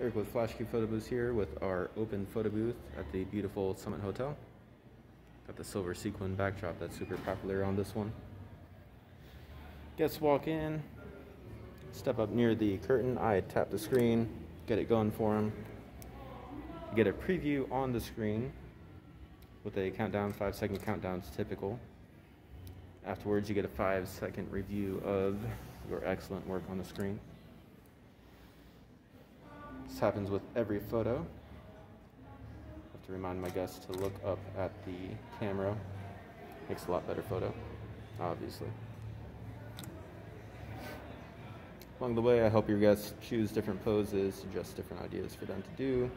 Eric with FlashCube Photo Booth here with our open photo booth at the beautiful Summit Hotel. Got the silver sequin backdrop that's super popular on this one. Guests walk in, step up near the curtain, I tap the screen, get it going for them. get a preview on the screen with a countdown, five second countdown is typical. Afterwards, you get a five second review of your excellent work on the screen. This happens with every photo. I have to remind my guests to look up at the camera. Makes a lot better photo, obviously. Along the way, I help your guests choose different poses, suggest different ideas for them to do.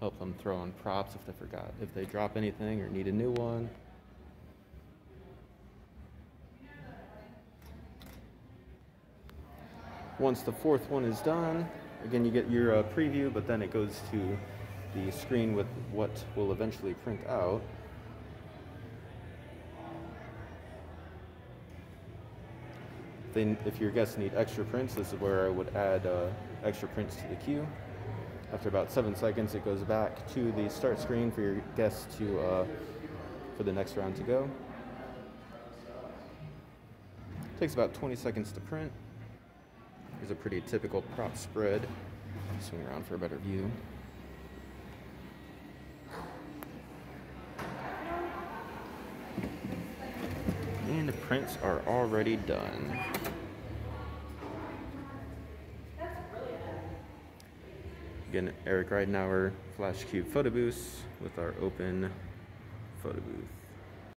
Help them throw in props if they forgot, if they drop anything or need a new one. Once the fourth one is done, again, you get your uh, preview, but then it goes to the screen with what will eventually print out. Then, if your guests need extra prints, this is where I would add uh, extra prints to the queue. After about seven seconds, it goes back to the start screen for your guests to uh, for the next round to go. Takes about 20 seconds to print. Here's a pretty typical prop spread. Swing around for a better view. And the prints are already done. Again, Eric Ridenour, Flash Cube Photo Booth with our open photo booth.